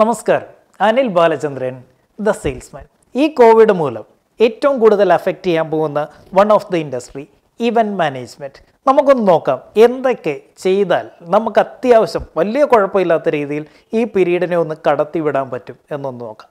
നമസ്കാരം. Anil Balachandran the salesman. ഈ Covid മൂലം ഏറ്റവും കൂടുതൽ അഫക്റ്റ് ചെയ്യാൻ പോകുന്ന one of the industry event management നമുക്കൊന്ന് നോക്കാം എന്തൊക്കെ ചെയ്താൽ നമുക്ക് അത്യാവശ്യം വലിയ കുഴപ്പമില്ലാത്ത രീതിയിൽ ഈ പീരീഡിനെ ഒന്ന് കടത്തിവിടാൻ പറ്റും എന്നൊന്ന് നോക്കാം.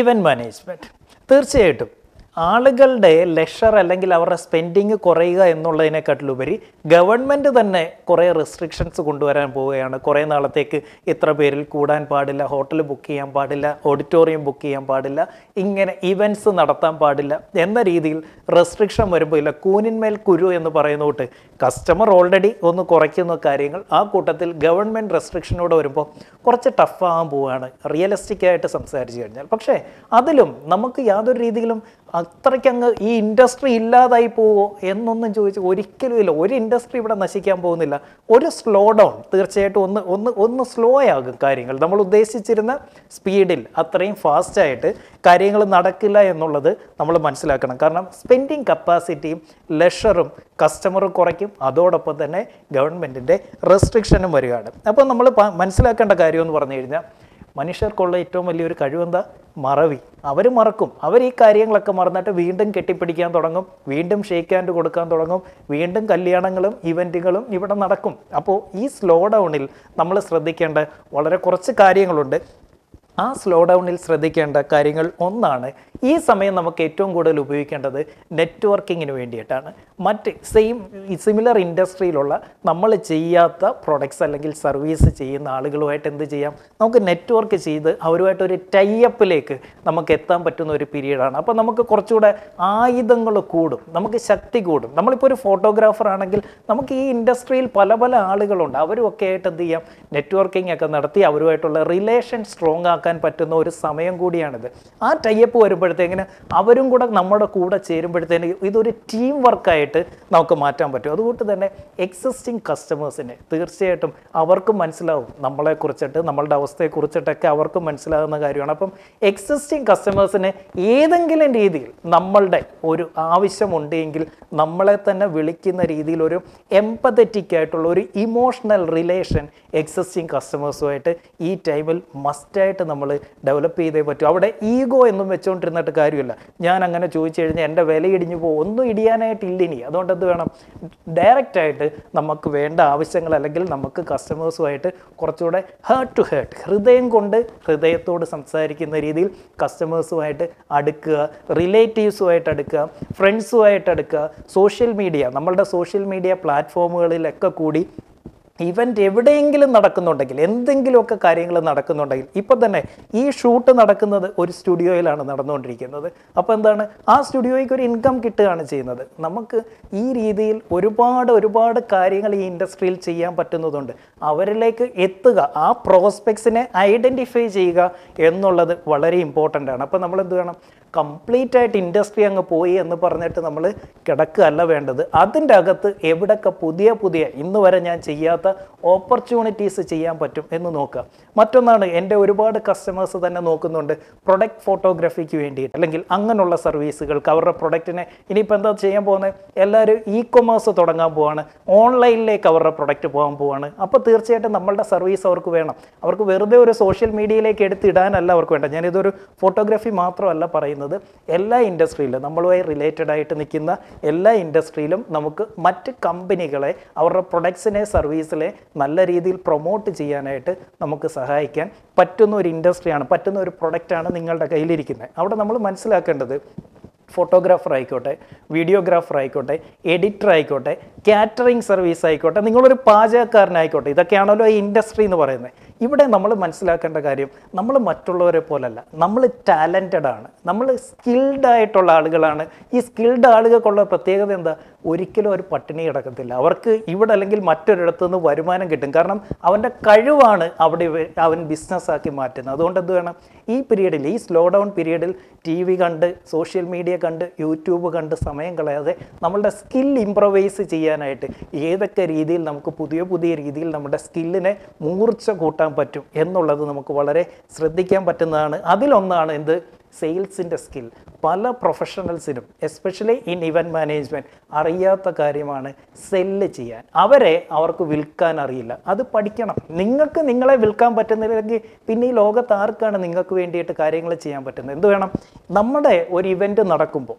ഇവന്റ് മാനേജ്മെന്റ് തീർച്ചയായിട്ടും ആളുകളുടെ ലെഷർ അല്ലെങ്കിൽ അവരുടെ സ്പെൻഡിങ് കുറയുക എന്നുള്ളതിനെക്കാട്ടിലുപരി ഗവൺമെന്റ് തന്നെ കുറേ റെസ്ട്രിക്ഷൻസ് കൊണ്ടുവരാൻ പോവുകയാണ്. കുറേ നാളത്തേക്ക് ഇത്ര പേരിൽ കൂടാൻ പാടില്ല ഹോട്ടൽ ബുക്ക് ചെയ്യാൻ പാടില്ല ഓഡിറ്റോറിയം ബുക്ക് ചെയ്യാൻ പാടില്ല ഇങ്ങനെ ഇവന്റ്സ് നടത്താൻ പാടില്ല എന്ന രീതിയിൽ റെസ്ട്രിക്ഷൻ വരുമ്പോൾ ഇല്ല കൂനിന്മേൽ കുരു എന്ന് പറയുന്ന കസ്റ്റമർ ഓൾറെഡി ഒന്ന് കുറയ്ക്കുന്ന കാര്യങ്ങൾ ആ കൂട്ടത്തിൽ ഗവൺമെന്റ് റെസ്ട്രിക്ഷനോട് വരുമ്പോൾ കുറച്ച് ടഫാകാൻ പോവുകയാണ്. റിയലിസ്റ്റിക്കായിട്ട് സംസാരിച്ചു കഴിഞ്ഞാൽ. പക്ഷേ അതിലും നമുക്ക് യാതൊരു രീതിയിലും അത്രയ്ക്കങ്ങ് ഈ ഇൻഡസ്ട്രി ഇല്ലാതായി പോവോ എന്നൊന്നും ചോദിച്ച് ഒരിക്കലും ഇല്ല. ഒരു ഇൻഡസ്ട്രി ഇവിടെ നശിക്കാൻ പോകുന്നില്ല. ഒരു സ്ലോ ഡൗൺ തീർച്ചയായിട്ടും ഒന്ന് ഒന്ന് ഒന്ന് സ്ലോ ആകും കാര്യങ്ങൾ. നമ്മൾ ഉദ്ദേശിച്ചിരുന്ന സ്പീഡിൽ അത്രയും ഫാസ്റ്റായിട്ട് കാര്യങ്ങൾ നടക്കില്ല എന്നുള്ളത് നമ്മൾ മനസ്സിലാക്കണം. കാരണം സ്പെൻഡിങ് കപ്പാസിറ്റിയും ലെഷറും കസ്റ്റമർ കുറയ്ക്കും. അതോടൊപ്പം തന്നെ ഗവൺമെന്റിന്റെ റെസ്ട്രിക്ഷനും വരികയാണ്. അപ്പോൾ നമ്മൾ മനസ്സിലാക്കേണ്ട കാര്യമെന്ന് പറഞ്ഞു കഴിഞ്ഞാൽ മനുഷ്യർക്കുള്ള ഏറ്റവും വലിയൊരു കഴിവെന്താ? മറവി. അവർ മറക്കും. അവർ ഈ കാര്യങ്ങളൊക്കെ മറന്നിട്ട് വീണ്ടും കെട്ടിപ്പിടിക്കാൻ തുടങ്ങും. വീണ്ടും ഷേക്ക് ഹാൻഡ് കൊടുക്കാൻ തുടങ്ങും. വീണ്ടും കല്യാണങ്ങളും ഇവന്റുകളും ഇവിടെ നടക്കും. അപ്പോൾ ഈ സ്ലോ ഡൗണിൽ നമ്മൾ ശ്രദ്ധിക്കേണ്ട വളരെ കുറച്ച് കാര്യങ്ങളുണ്ട്. ആ സ്ലോ ഡൗണിൽ ശ്രദ്ധിക്കേണ്ട കാര്യങ്ങൾ ഒന്നാണ് ഈ സമയം നമുക്ക് ഏറ്റവും കൂടുതൽ ഉപയോഗിക്കേണ്ടത് നെറ്റ്വർക്കിങ്ങിന് വേണ്ടിയിട്ടാണ്. മറ്റ് സെയിം സിമിലർ ഇൻഡസ്ട്രിയിലുള്ള നമ്മൾ ചെയ്യാത്ത പ്രൊഡക്ട്സ് അല്ലെങ്കിൽ സർവീസ് ചെയ്യുന്ന ആളുകളുമായിട്ട് എന്ത് ചെയ്യാം? നമുക്ക് നെറ്റ്വർക്ക് ചെയ്ത് അവരുമായിട്ട് അവരുമായിട്ടൊരു ടൈപ്പിലേക്ക് നമുക്ക് എത്താൻ പറ്റുന്ന ഒരു പീരീഡാണ് അപ്പോൾ നമുക്ക് കുറച്ചുകൂടെ ആയുധങ്ങൾ കൂടും നമുക്ക് ശക്തി കൂടും. നമ്മളിപ്പോൾ ഒരു ഫോട്ടോഗ്രാഫർ ആണെങ്കിൽ നമുക്ക് ഈ ഇൻഡസ്ട്രിയിൽ പല പല ആളുകളുണ്ട്. അവരും ഒക്കെ ആയിട്ട് എന്ത് ചെയ്യാം? നെറ്റ്വർക്കിംഗ് ഒക്കെ നടത്തി അവരുമായിട്ടുള്ള റിലേഷൻ സ്ട്രോങ് ആക്കാൻ പറ്റുന്ന ഒരു സമയം കൂടിയാണിത്. ആ ടൈപ്പ് വരുമ്പോഴത്തേക്കിന് അവരും കൂടെ നമ്മുടെ കൂടെ ചേരുമ്പോഴത്തേന് ഇതൊരു ടീം വർക്കായിട്ട് നമുക്ക് മാറ്റാൻ പറ്റും. അതുകൊണ്ട് തന്നെ എക്സിസ്റ്റിംഗ് കസ്റ്റമേഴ്സിനെ തീർച്ചയായിട്ടും അവർക്കും മനസ്സിലാവും നമ്മളെക്കുറിച്ചിട്ട് നമ്മളുടെ അവസ്ഥയെക്കുറിച്ചിട്ടൊക്കെ അവർക്കും മനസ്സിലാകുന്ന കാര്യമാണ്. അപ്പം എക്സിസ്റ്റിംഗ് കസ്റ്റമേഴ്സിന് ഏതെങ്കിലും രീതിയിൽ നമ്മളുടെ ഒരു ആവശ്യമുണ്ടെങ്കിൽ നമ്മളെ തന്നെ വിളിക്കുന്ന രീതിയിൽ ഒരു എംപതറ്റിക് ആയിട്ടുള്ള ഒരു ഇമോഷണൽ റിലേഷൻ എക്സിസ്റ്റിംഗ് കസ്റ്റമേഴ്സുമായിട്ട് ഈ ടൈമിൽ മസ്റ്റായിട്ട് നമ്മൾ ഡെവലപ്പ് ചെയ്തേ പറ്റൂ. അവിടെ ഈഗോ എന്നും വെച്ചുകൊണ്ടിരുന്നിട്ട് കാര്യമില്ല. ഞാൻ അങ്ങനെ ചോദിച്ചു കഴിഞ്ഞാൽ എന്റെ വില ഇടിഞ്ഞു പോകും. ഒന്നും ഇടിയാനായിട്ടില്ല ഇനി. അതുകൊണ്ട് എന്ത് വേണം? ഡയറക്റ്റായിട്ട് നമുക്ക് വേണ്ട ആവശ്യങ്ങൾ അല്ലെങ്കിൽ നമുക്ക് കസ്റ്റമേഴ്സുമായിട്ട് കുറച്ചുകൂടെ ഹേർട്ട് ടു ഹേർട്ട് ഹൃദയം കൊണ്ട് ഹൃദയത്തോട് സംസാരിക്കുന്ന രീതിയിൽ കസ്റ്റമേഴ്സുമായിട്ട് അടുക്കുക റിലേറ്റീവ്സുമായിട്ട് അടുക്കുക ഫ്രണ്ട്സുമായിട്ട് അടുക്കുക. സോഷ്യൽ മീഡിയ നമ്മളുടെ സോഷ്യൽ മീഡിയ പ്ലാറ്റ്ഫോമുകളിലൊക്കെ കൂടി ഇവന്റ് എവിടെയെങ്കിലും നടക്കുന്നുണ്ടെങ്കിൽ എന്തെങ്കിലുമൊക്കെ കാര്യങ്ങൾ നടക്കുന്നുണ്ടെങ്കിൽ ഇപ്പം തന്നെ ഈ ഷൂട്ട് നടക്കുന്നത് ഒരു സ്റ്റുഡിയോയിലാണ് നടന്നുകൊണ്ടിരിക്കുന്നത്. അപ്പോൾ എന്താണ്? ആ സ്റ്റുഡിയോയ്ക്ക് ഒരു ഇൻകം കിട്ടുകയാണ് ചെയ്യുന്നത്. നമുക്ക് ഈ രീതിയിൽ ഒരുപാട് ഒരുപാട് കാര്യങ്ങൾ ഈ ഇൻഡസ്ട്രിയിൽ ചെയ്യാൻ പറ്റുന്നതുണ്ട്. അവരിലേക്ക് എത്തുക ആ പ്രോസ്പെക്ട്സിനെ ഐഡന്റിഫൈ ചെയ്യുക എന്നുള്ളത് വളരെ ഇമ്പോർട്ടന്റ് ആണ്. അപ്പോൾ നമ്മൾ എന്ത് വേണം? കംപ്ലീറ്റ് ആയിട്ട് ഇൻഡസ്ട്രി അങ്ങ് പോയി എന്ന് പറഞ്ഞിട്ട് നമ്മൾ കിടക്കുകയല്ല വേണ്ടത്. അതിന്റെ അകത്ത് എവിടൊക്കെ പുതിയ പുതിയ ഇന്ന് വരെ ഞാൻ ചെയ്യാത്ത ഓപ്പർച്യൂണിറ്റീസ് ചെയ്യാൻ പറ്റും എന്ന് നോക്കുക. മറ്റൊന്നാണ് എന്റെ ഒരുപാട് കസ്റ്റമേഴ്സ് തന്നെ നോക്കുന്നുണ്ട് പ്രൊഡക്റ്റ് ഫോട്ടോഗ്രാഫിക്ക് വേണ്ടിയിട്ട്. അല്ലെങ്കിൽ അങ്ങനെയുള്ള സർവീസുകൾക്ക് അവരുടെ പ്രൊഡക്റ്റിനെ ഇനിയിപ്പോൾ എന്താ ചെയ്യാൻ പോകുന്നത് എല്ലാവരും ഇ കൊമേഴ്സ് തുടങ്ങാൻ പോവാണ്. ഓൺലൈനിലേക്ക് അവരുടെ പ്രൊഡക്റ്റ് പോകാൻ പോവാണ്. അപ്പോൾ തീർച്ചയായിട്ടും നമ്മളുടെ സർവീസ് അവർക്ക് വേണം. അവർക്ക് വെറുതെ ഒരു സോഷ്യൽ മീഡിയയിലേക്ക് എടുത്തിടാനല്ല അവർക്ക് വേണ്ട ഞാനിതൊരു ഫോട്ടോഗ്രാഫി മാത്രമല്ല പറയുന്നത്. എല്ലാ ഇൻഡസ്ട്രിയിലും നമ്മളുമായി റിലേറ്റഡ് ആയിട്ട് നിൽക്കുന്ന എല്ലാ ഇൻഡസ്ട്രിയിലും നമുക്ക് മറ്റ് കമ്പനികളെ അവരുടെ പ്രൊഡക്ട്സിനെ സർവീസിലെ നല്ല രീതിയിൽ പ്രൊമോട്ട് ചെയ്യാനായിട്ട് നമുക്ക് സഹായിക്കാൻ പറ്റുന്ന ഒരു ഇൻഡസ്ട്രിയാണ് പറ്റുന്ന ഒരു പ്രൊഡക്റ്റാണ് നിങ്ങളുടെ കയ്യിലിരിക്കുന്നത്. അവിടെ നമ്മൾ മനസ്സിലാക്കേണ്ടത് ഫോട്ടോഗ്രാഫർ ആയിക്കോട്ടെ വീഡിയോഗ്രാഫർ ആയിക്കോട്ടെ എഡിറ്റർ ആയിക്കോട്ടെ കാറ്ററിംഗ് സർവീസ് ആയിക്കോട്ടെ നിങ്ങളൊരു പാചകക്കാരനായിക്കോട്ടെ ഇതൊക്കെയാണല്ലോ ഈ ഇൻഡസ്ട്രി എന്ന് പറയുന്നത്. ഇവിടെ നമ്മൾ മനസ്സിലാക്കേണ്ട കാര്യം നമ്മൾ മറ്റുള്ളവരെ പോലല്ല. നമ്മൾ ടാലന്റഡ് ആണ്. നമ്മൾ സ്കിൽഡ് ആയിട്ടുള്ള ആളുകളാണ്. ഈ സ്കിൽഡ് ആളുകൾക്കുള്ള പ്രത്യേകത എന്താ? ഒരിക്കലും ഒരു പട്ടിണി കിടക്കത്തില്ല. അവർക്ക് ഇവിടെ അല്ലെങ്കിൽ മറ്റൊരിടത്തു നിന്ന് വരുമാനം കിട്ടും. കാരണം അവന്റെ കഴിവാണ് അവിടെ അവൻ ബിസിനസ്സാക്കി മാറ്റുന്നത്. അതുകൊണ്ട് എന്ത് വേണം? ഈ പീരീഡിൽ ഈ സ്ലോ ഡൗൺ പീരീഡിൽ ടി വി കണ്ട് സോഷ്യൽ മീഡിയ കണ്ട് യൂട്യൂബ് കണ്ട് സമയം കളയാതെ നമ്മളുടെ സ്കിൽ ഇംപ്രവൈസ് ചെയ്യാനായിട്ട് ഏതൊക്കെ രീതിയിൽ നമുക്ക് പുതിയ പുതിയ രീതിയിൽ നമ്മുടെ സ്കില്ലിനെ മൂർച്ച കൂട്ടാൻ പറ്റും എന്നുള്ളത് നമുക്ക് വളരെ ശ്രദ്ധിക്കാൻ പറ്റുന്നതാണ്. അതിലൊന്നാണ് എന്ത്? സെയിൽസിന്റെ സ്കിൽ. പല പ്രൊഫഷണൽസിനും എസ്പെഷ്യലി ഇൻ ഇവന്റ് മാനേജ്മെന്റ് അറിയാത്ത കാര്യമാണ് സെല്ല് ചെയ്യാൻ. അവരെ അവർക്ക് വിൽക്കാൻ അറിയില്ല. അത് പഠിക്കണം. നിങ്ങൾക്ക് നിങ്ങളെ വിൽക്കാൻ പറ്റുന്നില്ലെങ്കിൽ പിന്നെ ഈ ലോകത്ത് ആർക്കാണ് നിങ്ങൾക്ക് വേണ്ടിയിട്ട് കാര്യങ്ങൾ ചെയ്യാൻ പറ്റുന്നത്? എന്ത് വേണം? നമ്മുടെ ഒരു ഇവന്റ് നടക്കുമ്പോൾ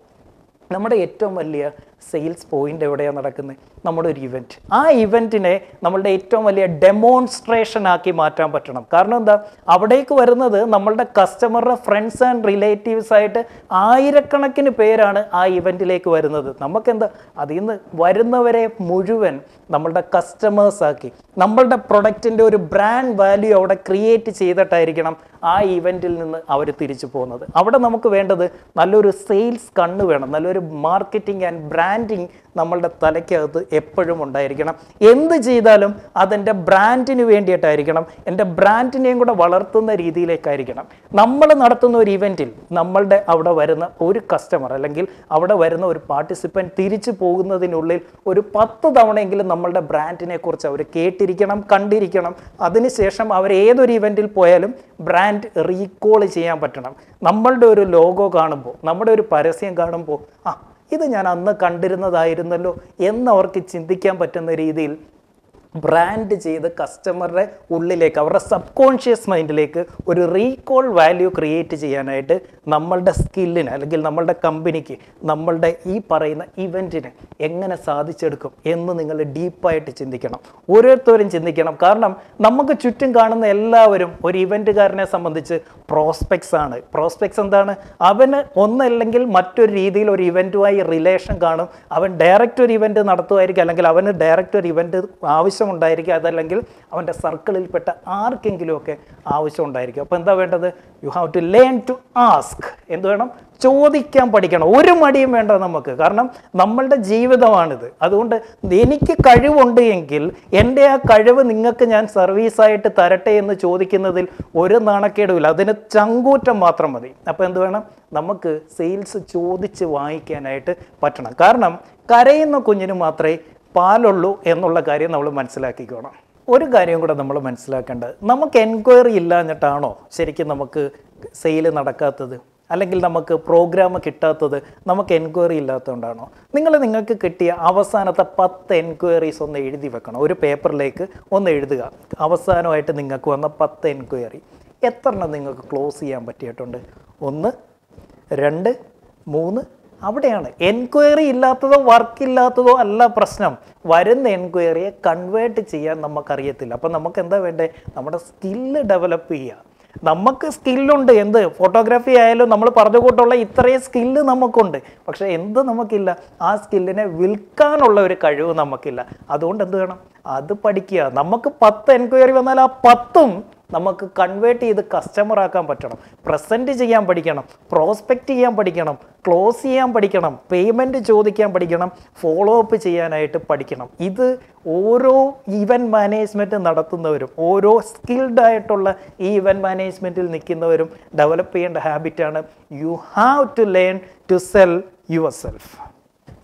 നമ്മുടെ ഏറ്റവും വലിയ സെയിൽസ് പോയിന്റ് എവിടെയാണ് നടക്കുന്നത്? നമ്മുടെ ഒരു ഇവന്റ് ആ ഇവന്റിനെ നമ്മളുടെ ഏറ്റവും വലിയ ഡെമോൺസ്ട്രേഷൻ ആക്കി മാറ്റാൻ പറ്റണം. കാരണം എന്താ? അവിടേക്ക് വരുന്നത് നമ്മളുടെ കസ്റ്റമറുടെ ഫ്രണ്ട്സ് ആൻഡ് റിലേറ്റീവ്സ് ആയിട്ട് ആയിരക്കണക്കിന് പേരാണ് ആ ഇവന്റിലേക്ക് വരുന്നത്. നമുക്കെന്താ? അതിൽ നിന്ന് വരുന്നവരെ മുഴുവൻ നമ്മളുടെ കസ്റ്റമേഴ്സ് ആക്കി നമ്മളുടെ പ്രൊഡക്റ്റിന്റെ ഒരു ബ്രാൻഡ് വാല്യൂ അവിടെ ക്രിയേറ്റ് ചെയ്തിട്ടായിരിക്കണം ആ ഇവന്റിൽ നിന്ന് അവർ തിരിച്ചു പോകുന്നത്. അവിടെ നമുക്ക് വേണ്ടത് നല്ലൊരു സെയിൽസ് കണ്ണ് വേണം നല്ലൊരു മാർക്കറ്റിംഗ് ആൻഡ് ബ്രാൻഡിങ് നമ്മളുടെ തലയ്ക്കകത്ത് എപ്പോഴും ഉണ്ടായിരിക്കണം. എന്ത് ചെയ്താലും അതെന്റെ ബ്രാൻഡിന് വേണ്ടിയിട്ടായിരിക്കണം. എന്റെ ബ്രാൻഡിനെയും കൂടെ വളർത്തുന്ന രീതിയിലേക്കായിരിക്കണം. നമ്മൾ നടത്തുന്ന ഒരു ഇവന്റിൽ നമ്മളുടെ അവിടെ വരുന്ന ഒരു കസ്റ്റമർ അല്ലെങ്കിൽ അവിടെ വരുന്ന ഒരു പാർട്ടിസിപ്പന്റ് തിരിച്ചു പോകുന്നതിനുള്ളിൽ ഒരു പത്ത് തവണയെങ്കിലും നമ്മളുടെ ബ്രാൻഡിനെ കുറിച്ച് അവർ കേട്ടിരിക്കണം കണ്ടിരിക്കണം. അതിനുശേഷം അവർ ഏതൊരു ഇവന്റിൽ പോയാലും ബ്രാൻഡ് റീകോൾ ചെയ്യാൻ പറ്റണം. നമ്മളുടെ ഒരു ലോഗോ കാണുമ്പോൾ നമ്മുടെ ഒരു പരസ്യം കാണുമ്പോൾ ആ ഇത് ഞാൻ അന്ന് കണ്ടിരുന്നതായിരുന്നല്ലോ എന്നവർക്ക് ചിന്തിക്കാൻ പറ്റുന്ന രീതിയിൽ ബ്രാൻഡ് ചെയ്ത് കസ്റ്റമറുടെ ഉള്ളിലേക്ക് അവരുടെ സബ് കോൺഷ്യസ് മൈൻഡിലേക്ക് ഒരു റീകോൾ വാല്യൂ ക്രിയേറ്റ് ചെയ്യാനായിട്ട് നമ്മളുടെ സ്കില്ലിന് അല്ലെങ്കിൽ നമ്മളുടെ കമ്പനിക്ക് നമ്മളുടെ ഈ പറയുന്ന ഇവന്റിന് എങ്ങനെ സാധിച്ചെടുക്കും എന്ന് നിങ്ങൾ ഡീപ്പായിട്ട് ചിന്തിക്കണം. ഓരോരുത്തരും ചിന്തിക്കണം. കാരണം നമുക്ക് ചുറ്റും കാണുന്ന എല്ലാവരും ഒരു ഇവന്റുകാരനെ സംബന്ധിച്ച് പ്രോസ്പെക്ട്സ് ആണ്. പ്രോസ്പെക്ട്സ് എന്താണ്? അവന് ഒന്നല്ലെങ്കിൽ മറ്റൊരു രീതിയിൽ ഒരു ഇവന്റുമായി റിലേഷൻ കാണും. അവൻ ഡയറക്റ്റ് ഒരു ഇവന്റ് നടത്തുമായിരിക്കും അല്ലെങ്കിൽ അവന് ഡയറക്റ്റ് ഒരു ഇവന്റ് ആവശ്യമുണ്ടായിരിക്കും. അതല്ലെങ്കിൽ അവന്റെ സർക്കിളിൽപ്പെട്ട ആർക്കെങ്കിലുമൊക്കെ ആവശ്യമുണ്ടായിരിക്കും. അപ്പോൾ എന്താ വേണ്ടത്? You have to learn to ask എന്ത് വേണം? ചോദിക്കാൻ പഠിക്കണം. ഒരു മടിയും വേണ്ട നമുക്ക്. കാരണം നമ്മളുടെ ജീവിതമാണിത്. അതുകൊണ്ട് എനിക്ക് കഴിവുണ്ട് എങ്കിൽ എന്റെ ആ കഴിവ് നിങ്ങൾക്ക് ഞാൻ സർവീസായിട്ട് തരട്ടെ എന്ന് ചോദിക്കുന്നതിൽ ഒരു നാണക്കേടുമില്ല. അതിന് ചങ്കൂറ്റം മാത്രം മതി. അപ്പോൾ എന്ത് വേണം? നമുക്ക് സെയിൽസ് ചോദിച്ച് വാങ്ങിക്കാനായിട്ട് പറ്റണം. കാരണം കരയുന്ന കുഞ്ഞിന് മാത്രമേ പാലുള്ളൂ എന്നുള്ള കാര്യം നമ്മൾ മനസ്സിലാക്കിക്കോണം. ഒരു കാര്യം കൂടെ നമ്മൾ മനസ്സിലാക്കേണ്ടത് നമുക്ക് എൻക്വയറി ഇല്ലാഞ്ഞിട്ടാണോ ശരിക്കും നമുക്ക് സെയിൽ നടക്കാത്തത്? അല്ലെങ്കിൽ നമുക്ക് പ്രോഗ്രാം കിട്ടാത്തത് നമുക്ക് എൻക്വയറി ഇല്ലാത്തതുകൊണ്ടാണോ നിങ്ങൾ നിങ്ങൾക്ക് കിട്ടിയ അവസാനത്തെ പത്ത് എൻക്വയറീസ് ഒന്ന് എഴുതി വെക്കണം. ഒരു പേപ്പറിലേക്ക് ഒന്ന് എഴുതുക. അവസാനമായിട്ട് നിങ്ങൾക്ക് വന്ന പത്ത് എൻക്വയറി. എത്രണ്ണം നിങ്ങൾക്ക് ക്ലോസ് ചെയ്യാൻ പറ്റിയിട്ടുണ്ട്? ഒന്ന് രണ്ട് മൂന്ന് അവിടെയാണ്. എൻക്വയറി ഇല്ലാത്തതോ വർക്ക് ഇല്ലാത്തതോ അല്ല പ്രശ്നം. വരുന്ന എൻക്വയറിയെ കൺവേർട്ട് ചെയ്യാൻ നമുക്കറിയത്തില്ല. അപ്പം നമുക്ക് എന്താ വേണ്ടേ? നമ്മുടെ സ്കില്ല് ഡെവലപ്പ് ചെയ്യുക നമുക്ക് സ്കില്ലുണ്ട് എന്ത്? ഫോട്ടോഗ്രാഫി ആയാലും നമ്മൾ പറഞ്ഞു കൂട്ടുള്ള ഇത്രയും സ്കില്ല് നമുക്കുണ്ട്. പക്ഷേ എന്ത് നമുക്കില്ല? ആ സ്കില്ലിനെ വിൽക്കാനുള്ള ഒരു കഴിവ് നമുക്കില്ല. അതുകൊണ്ട് എന്ത് വേണം? അത് പഠിക്കുക. നമുക്ക് പത്ത് എൻക്വയറി വന്നാൽ ആ പത്തും നമുക്ക് കൺവേർട്ട് ചെയ്ത് കസ്റ്റമർ ആക്കാൻ പറ്റണം. പ്രസന്റ് ചെയ്യാൻ പഠിക്കണം. പ്രോസ്പെക്റ്റ് ചെയ്യാൻ പഠിക്കണം. ക്ലോസ് ചെയ്യാൻ പഠിക്കണം. പേയ്മെന്റ് ചോദിക്കാൻ പഠിക്കണം. ഫോളോ അപ്പ് ചെയ്യാനായിട്ട് പഠിക്കണം. ഇത് ഓരോ ഈവന്റ് മാനേജ്മെന്റ് നടത്തുന്നവരും ഓരോ സ്കിൽഡ് ആയിട്ടുള്ള ഈ ഇവന്റ് മാനേജ്മെന്റിൽ നിൽക്കുന്നവരും ഡെവലപ്പ് ചെയ്യേണ്ട ഹാബിറ്റാണ് you have to learn to sell yourself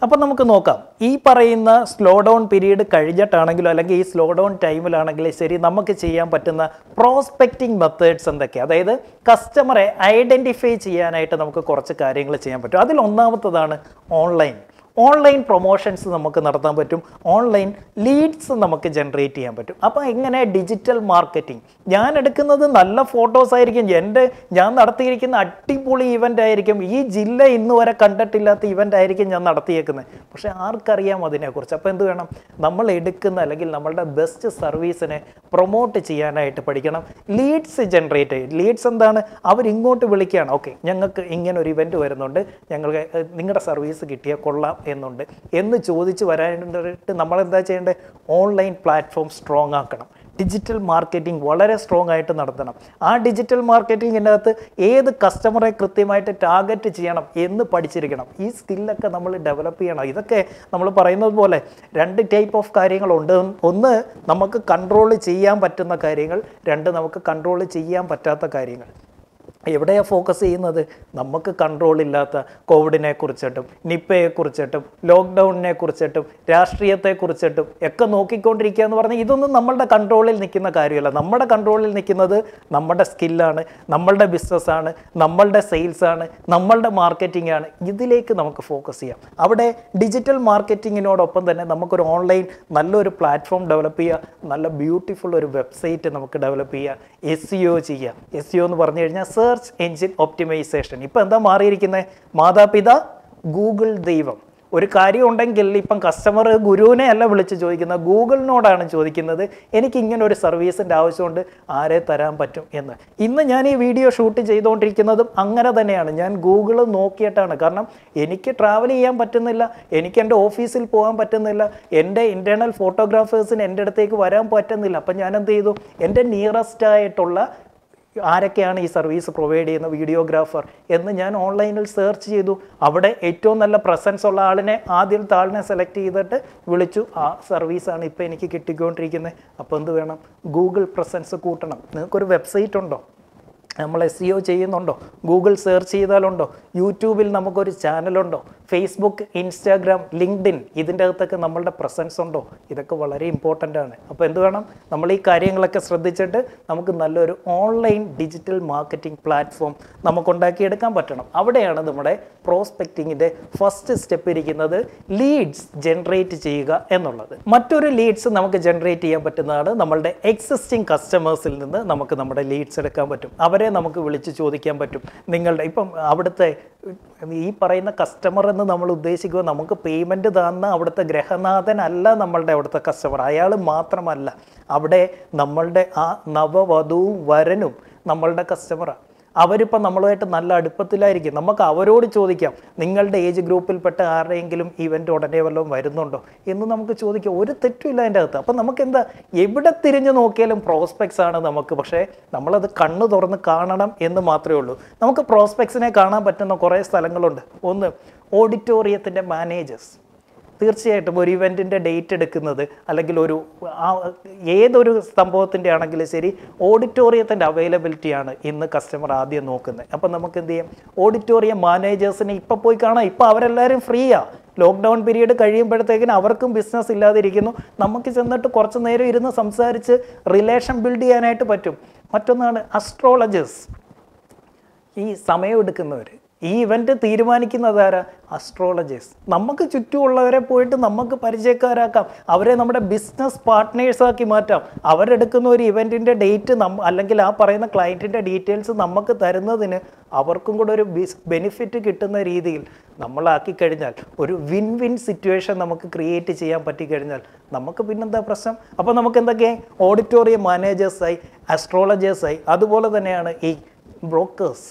അപ്പം നമുക്ക് നോക്കാം. ഈ പറയുന്ന സ്ലോ ഡൗൺ പീരീഡ് കഴിഞ്ഞിട്ടാണെങ്കിലും അല്ലെങ്കിൽ ഈ സ്ലോ ഡൗൺ ടൈമിലാണെങ്കിലും ശരി നമുക്ക് ചെയ്യാൻ പറ്റുന്ന പ്രോസ്പെക്റ്റിംഗ് മെത്തേഡ്സ് എന്തൊക്കെയാണ് അതായത് കസ്റ്റമറെ ഐഡന്റിഫൈ ചെയ്യാനായിട്ട് നമുക്ക് കുറച്ച് കാര്യങ്ങൾ ചെയ്യാൻ പറ്റും. അതിൽ ഒന്നാമത്തതാണ് ഓൺലൈൻ ഓൺലൈൻ പ്രൊമോഷൻസ് നമുക്ക് നടത്താൻ പറ്റും. ഓൺലൈൻ ലീഡ്സ് നമുക്ക് ജനറേറ്റ് ചെയ്യാൻ പറ്റും. അപ്പോൾ എങ്ങനെ ഡിജിറ്റൽ മാർക്കറ്റിംഗ്? ഞാൻ എടുക്കുന്നത് നല്ല ഫോട്ടോസ് ആയിരിക്കും. എന്റെ ഞാൻ നടത്തിയിരിക്കുന്ന അടിപൊളി ഇവന്റ് ആയിരിക്കും. ഈ ജില്ല ഇന്ന് വരെ കണ്ടിട്ടില്ലാത്ത ഇവന്റ് ആയിരിക്കും ഞാൻ നടത്തിയേക്കുന്നത്. പക്ഷേ ആർക്കറിയാം അതിനെക്കുറിച്ച്. അപ്പോൾ എന്ത് വേണം? നമ്മൾ എടുക്കുന്ന അല്ലെങ്കിൽ നമ്മളുടെ ബെസ്റ്റ് സർവീസിനെ പ്രൊമോട്ട് ചെയ്യാനായിട്ട് പഠിക്കണം. ലീഡ്സ് ജനറേറ്റ് ചെയ്യും. ലീഡ്സ് എന്താണ്? അവരിങ്ങോട്ട് വിളിക്കുകയാണ്. ഓക്കെ ഞങ്ങൾക്ക് ഇങ്ങനെ ഒരു ഇവന്റ് വരുന്നുണ്ട്. ഞങ്ങൾക്ക് നിങ്ങളുടെ സർവീസ് കിട്ടിയാൽ കൊള്ളാം. എന്നുണ്ട്. എന്ന് ചോദിച്ച് വരാനായിട്ട് നമ്മൾ എന്താ ചെയ്യേണ്ടത് ഓൺലൈൻ പ്ലാറ്റ്ഫോം സ്ട്രോങ് ആക്കണം. ഡിജിറ്റൽ മാർക്കറ്റിംഗ് വളരെ സ്ട്രോങ് ആയിട്ട് നടത്തണം. ആ ഡിജിറ്റൽ മാർക്കറ്റിങ്ങിന്റെ അകത്ത് ഏത് കസ്റ്റമറെ കൃത്യമായിട്ട് ടാർഗറ്റ് ചെയ്യണം എന്ന് പഠിച്ചിരിക്കണം. ഈ സ്കില്ലൊക്കെ നമ്മൾ ഡെവലപ്പ് ചെയ്യണം. ഇതൊക്കെ നമ്മൾ പറയുന്നത് പോലെ രണ്ട് ടൈപ്പ് ഓഫ് കാര്യങ്ങളുണ്ട്. ഒന്ന് നമുക്ക് കൺട്രോൾ ചെയ്യാൻ പറ്റുന്ന കാര്യങ്ങൾ. രണ്ട് നമുക്ക് കൺട്രോൾ ചെയ്യാൻ പറ്റാത്ത കാര്യങ്ങൾ. എവിടെയാണ് ഫോക്കസ് ചെയ്യുന്നത്? നമുക്ക് കൺട്രോൾ ഇല്ലാത്ത കോവിഡിനെ കുറിച്ചിട്ടും നിപ്പയെ കുറിച്ചിട്ടും ലോക്ക്ഡൗണിനെ കുറിച്ചിട്ടും രാഷ്ട്രീയത്തെ കുറിച്ചിട്ടും ഒക്കെ നോക്കിക്കൊണ്ടിരിക്കുക എന്ന് പറഞ്ഞാൽ ഇതൊന്നും നമ്മളുടെ കൺട്രോളിൽ നിൽക്കുന്ന കാര്യമല്ല. നമ്മുടെ കൺട്രോളിൽ നിൽക്കുന്നത് നമ്മുടെ സ്കില്ലാണ് നമ്മളുടെ ബിസിനസ്സാണ് നമ്മളുടെ സെയിൽസാണ് നമ്മളുടെ മാർക്കറ്റിംഗ് ആണ്. ഇതിലേക്ക് നമുക്ക് ഫോക്കസ് ചെയ്യാം. അവിടെ ഡിജിറ്റൽ മാർക്കറ്റിങ്ങിനോടൊപ്പം തന്നെ നമുക്കൊരു ഓൺലൈൻ നല്ലൊരു പ്ലാറ്റ്ഫോം ഡെവലപ്പ് ചെയ്യുക നല്ല ബ്യൂട്ടിഫുൾ ഒരു വെബ്സൈറ്റ് നമുക്ക് ഡെവലപ്പ് ചെയ്യുക എസ് സിഒ ചെയ്യുക. എസ് സിഒ എന്ന് പറഞ്ഞു കഴിഞ്ഞാൽ സെർച്ച് എൻജിൻ ഒപ്റ്റിമൈസേഷൻ ഇപ്പം എന്താ മാറിയിരിക്കുന്നത് മാതാപിതാ ഗൂഗിൾ ദൈവം. ഒരു കാര്യം ഉണ്ടെങ്കിൽ ഇപ്പം കസ്റ്റമർ ഗുരുവിനെ അല്ല വിളിച്ച് ചോദിക്കുന്നത് ഗൂഗിളിനോടാണ് ചോദിക്കുന്നത് എനിക്ക് ഇങ്ങനെ ഒരു സർവീസിന്റെ ആവശ്യമുണ്ട് ആരെ തരാൻ പറ്റും എന്ന്. ഇന്ന് ഞാൻ ഈ വീഡിയോ ഷൂട്ട് ചെയ്തുകൊണ്ടിരിക്കുന്നതും അങ്ങനെ തന്നെയാണ്. ഞാൻ ഗൂഗിൾ നോക്കിയിട്ടാണ്. കാരണം എനിക്ക് ട്രാവൽ ചെയ്യാൻ പറ്റുന്നില്ല എനിക്ക് എന്റെ ഓഫീസിൽ പോകാൻ പറ്റുന്നില്ല എന്റെ ഇന്റേർണൽ ഫോട്ടോഗ്രാഫേഴ്സിന് എന്റെ അടുത്തേക്ക് വരാൻ പറ്റുന്നില്ല. അപ്പം ഞാൻ എന്ത് ചെയ്തു? എന്റെ നിയറസ്റ്റ് ആയിട്ടുള്ള ആരൊക്കെയാണ് ഈ സർവീസ് പ്രൊവൈഡ് ചെയ്യുന്ന വീഡിയോഗ്രാഫർ എന്ന് ഞാൻ ഓൺലൈനിൽ സെർച്ച് ചെയ്തു. അവിടെ ഏറ്റവും നല്ല പ്രസൻസ് ഉള്ള ആളിനെ ആദ്യം താളിനെ സെലക്ട് ചെയ്തിട്ട് വിളിച്ചു. ആ സർവീസാണ് ഇപ്പോൾ എനിക്ക് കിട്ടിക്കൊണ്ടിരിക്കുന്നത്. അപ്പോൾ എന്ത് വേണം? ഗൂഗിൾ പ്രസൻസ് കൂട്ടണം. നിങ്ങൾക്കൊരു വെബ്സൈറ്റ് ഉണ്ടോ? നമ്മൾ എസ് സിഒ ചെയ്യുന്നുണ്ടോ? ഗൂഗിൾ സെർച്ച് ചെയ്താലുണ്ടോ? യൂട്യൂബിൽ നമുക്കൊരു ചാനലുണ്ടോ ഫേസ്ബുക്ക് ഇൻസ്റ്റാഗ്രാം ലിങ്ക്ഡിൻ ഇതിന്റെ അകത്തൊക്കെ നമ്മളുടെ പ്രസൻസ് ഉണ്ടോ? ഇതൊക്കെ വളരെ ഇമ്പോർട്ടന്റ് ആണ്. അപ്പോൾ എന്ത് വേണം? നമ്മൾ ഈ കാര്യങ്ങളൊക്കെ ശ്രദ്ധിച്ചിട്ട് നമുക്ക് നല്ലൊരു ഓൺലൈൻ ഡിജിറ്റൽ മാർക്കറ്റിംഗ് പ്ലാറ്റ്ഫോം നമുക്കുണ്ടാക്കിയെടുക്കാൻ പറ്റണം. അവിടെയാണ് നമ്മുടെ പ്രോസ്പെക്റ്റിങ്ങിന്റെ ഫസ്റ്റ് സ്റ്റെപ്പ് ഇരിക്കുന്നത് ലീഡ്സ് ജനറേറ്റ് ചെയ്യുക എന്നുള്ളത്. മറ്റൊരു ലീഡ്സ് നമുക്ക് ജനറേറ്റ് ചെയ്യാൻ പറ്റുന്നതാണ് നമ്മളുടെ എക്സിസ്റ്റിംഗ് കസ്റ്റമേഴ്സിൽ നിന്ന് നമുക്ക് നമ്മുടെ ലീഡ്സ് എടുക്കാൻ പറ്റും. അവരെ നമുക്ക് വിളിച്ച് ചോദിക്കാൻ പറ്റും. നിങ്ങളുടെ ഇപ്പം അവിടുത്തെ ഈ പറയുന്ന കസ്റ്റമർ എന്ന് നമ്മൾ ഉദ്ദേശിക്കുക നമുക്ക് പേയ്മെന്റ് തന്ന അവിടുത്തെ ഗ്രഹനാഥനല്ല നമ്മളുടെ അവിടുത്തെ കസ്റ്റമർ അയാൾ മാത്രമല്ല അവിടെ നമ്മളുടെ ആ നവവധുവും വരനും നമ്മളുടെ കസ്റ്റമറാണ് അവരിപ്പോൾ നമ്മളുമായിട്ട് നല്ല അടുപ്പത്തിലായിരിക്കും. നമുക്ക് അവരോട് ചോദിക്കാം നിങ്ങളുടെ ഏജ് ഗ്രൂപ്പിൽപ്പെട്ട ആരുടെയെങ്കിലും ഇവന്റ് ഉടനെ വല്ലതും വരുന്നുണ്ടോ? എന്ന് നമുക്ക് ചോദിക്കാം. ഒരു തെറ്റുമില്ല അതിന്റെ അകത്ത്. അപ്പം നമുക്ക് എന്താ എവിടെ തിരിഞ്ഞു നോക്കിയാലും പ്രോസ്പെക്ട്സ് ആണ് നമുക്ക്. പക്ഷേ നമ്മളത് കണ്ണു തുറന്ന് കാണണം എന്ന് മാത്രമേ ഉള്ളൂ. നമുക്ക് പ്രോസ്പെക്ട്സിനെ കാണാൻ പറ്റുന്ന കുറേ സ്ഥലങ്ങളുണ്ട്. ഒന്ന് ഓഡിറ്റോറിയത്തിന്റെ മാനേജേഴ്സ് തീർച്ചയായിട്ടും ഒരു ഇവന്റിന്റെ ഡേറ്റ് എടുക്കുന്നത് അല്ലെങ്കിൽ ഒരു ഏതൊരു സംഭവത്തിന്റെ ആണെങ്കിലും ശരി ഓഡിറ്റോറിയത്തിന്റെ അവൈലബിലിറ്റിയാണ് ഇന്ന് കസ്റ്റമർ ആദ്യം നോക്കുന്നത്. അപ്പം നമുക്ക് എന്ത് ചെയ്യാം? ഓഡിറ്റോറിയം മാനേജേഴ്സിനെ ഇപ്പം പോയി കാണാം. ഇപ്പം അവരെല്ലാവരും ഫ്രീയാണ് ലോക്ക്ഡൗൺ പീരീഡ് കഴിയുമ്പോഴത്തേക്കിന് അവർക്കും ബിസിനസ് ഇല്ലാതിരിക്കുന്നു. നമുക്ക് ചെന്നിട്ട് കുറച്ച് നേരം ഇരുന്ന് സംസാരിച്ച് റിലേഷൻ ബിൽഡ് ചെയ്യാനായിട്ട് പറ്റും. മറ്റൊന്നാണ് അസ്ട്രോളജേഴ്സ് ഈ സമയമെടുക്കുന്നവർ ഈ ഇവന്റ് തീരുമാനിക്കുന്നത് ആരാ? അസ്ട്രോളജേഴ്സ് നമുക്ക് ചുറ്റുമുള്ളവരെ പോയിട്ട് നമുക്ക് പരിചയക്കാരാക്കാം. അവരെ നമ്മുടെ ബിസിനസ് പാർട്ട്നേഴ്സാക്കി മാറ്റാം. അവരെടുക്കുന്ന ഒരു ഇവന്റിന്റെ ഡേറ്റ് നമ്മ അല്ലെങ്കിൽ ആ പറയുന്ന ക്ലയന്റിന്റെ ഡീറ്റെയിൽസ് നമുക്ക് തരുന്നതിന് അവർക്കും കൂടെ ഒരു ബെനിഫിറ്റ് കിട്ടുന്ന രീതിയിൽ നമ്മളാക്കി കഴിഞ്ഞാൽ ഒരു വിൻ വിൻ സിറ്റുവേഷൻ നമുക്ക് ക്രിയേറ്റ് ചെയ്യാൻ പറ്റിക്കഴിഞ്ഞാൽ നമുക്ക് പിന്നെന്താ പ്രശ്നം? അപ്പോൾ നമുക്ക് എന്തൊക്കെ? ഓഡിറ്റോറിയം മാനേജേഴ്സായി അസ്ട്രോളജേഴ്സായി അതുപോലെ തന്നെയാണ് ഈ ബ്രോക്കേഴ്സ്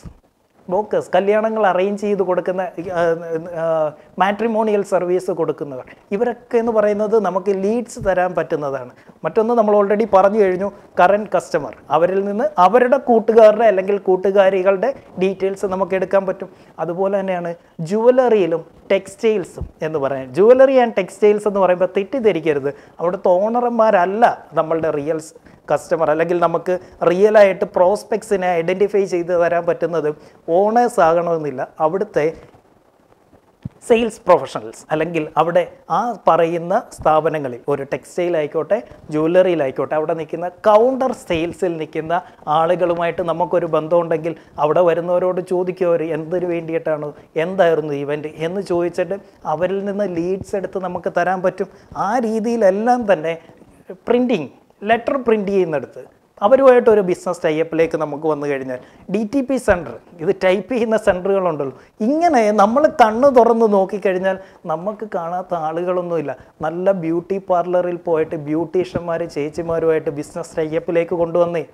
ബ്രോക്കേഴ്സ് കല്യാണങ്ങൾ അറേഞ്ച് ചെയ്ത് കൊടുക്കുന്ന മാട്രിമോണിയൽ സർവീസ് കൊടുക്കുന്നവർ. ഇവരൊക്കെ എന്ന് പറയുന്നത് നമുക്ക് ലീഡ്സ് തരാൻ പറ്റുന്നതാണ്. മറ്റൊന്ന് നമ്മൾ ഓൾറെഡി പറഞ്ഞു കഴിഞ്ഞു കറന്റ് കസ്റ്റമർ അവരിൽ നിന്ന് അവരുടെ കൂട്ടുകാരുടെ അല്ലെങ്കിൽ കൂട്ടുകാരികളുടെ ഡീറ്റെയിൽസ് നമുക്ക് എടുക്കാൻ പറ്റും. അതുപോലെ തന്നെയാണ് ജുവലറിയിലും ടെക്സ്റ്റൈൽസും എന്ന് പറയാൻ ജുവലറി ആൻഡ് ടെക്സ്റ്റൈൽസ് എന്ന് പറയുമ്പോൾ തെറ്റിദ്ധരിക്കരുത്. അവിടുത്തെ ഓണർമാരല്ല നമ്മളുടെ റിയൽസ് കസ്റ്റമർ അല്ലെങ്കിൽ നമുക്ക് റിയലായിട്ട് പ്രോസ്പെക്ട്സിനെ ഐഡന്റിഫൈ ചെയ്ത് തരാൻ പറ്റുന്നത് ഓണേഴ്സ് ആകണമെന്നില്ല. അവിടുത്തെ സെയിൽസ് പ്രൊഫഷണൽസ് അല്ലെങ്കിൽ അവിടെ ആ പറയുന്ന സ്ഥാപനങ്ങളിൽ ഒരു ടെക്സ്റ്റൈൽ ആയിക്കോട്ടെ ജ്വല്ലറിയിലായിക്കോട്ടെ അവിടെ നിൽക്കുന്ന കൗണ്ടർ സെയിൽസിൽ നിൽക്കുന്ന ആളുകളുമായിട്ട് നമുക്കൊരു ബന്ധമുണ്ടെങ്കിൽ അവിടെ വരുന്നവരോട് ചോദിക്കുക അവർ എന്തിനു വേണ്ടിയിട്ടാണ് എന്തായിരുന്നു ഇവന്റ് എന്ന് ചോദിച്ചിട്ട് അവരിൽ നിന്ന് ലീഡ്സ് എടുത്ത് നമുക്ക് തരാൻ പറ്റും. ആ രീതിയിലെല്ലാം തന്നെ പ്രിന്റിങ് ലെറ്റർ പ്രിന്റ് ചെയ്യുന്നിടത്ത്. അവരുമായിട്ട് ഒരു ബിസിനസ് ടൈപ്പിലേക്ക് നമുക്ക് വന്നു കഴിഞ്ഞാൽ ഡി ടി പി സെന്റർ ഇത് ടൈപ്പ് ചെയ്യുന്ന സെന്ററുകളുണ്ടല്ലോ ഇങ്ങനെ നമ്മൾ കണ്ണ് തുറന്ന് നോക്കിക്കഴിഞ്ഞാൽ നമുക്ക് കാണാത്ത ആളുകളൊന്നുമില്ല. നല്ല ബ്യൂട്ടി പാർലറിൽ പോയിട്ട് ബ്യൂട്ടീഷ്യന്മാർ ചേച്ചിമാരുമായിട്ട് ബിസിനസ് ടൈപ്പിലേക്ക് കൊണ്ടുവന്നേ.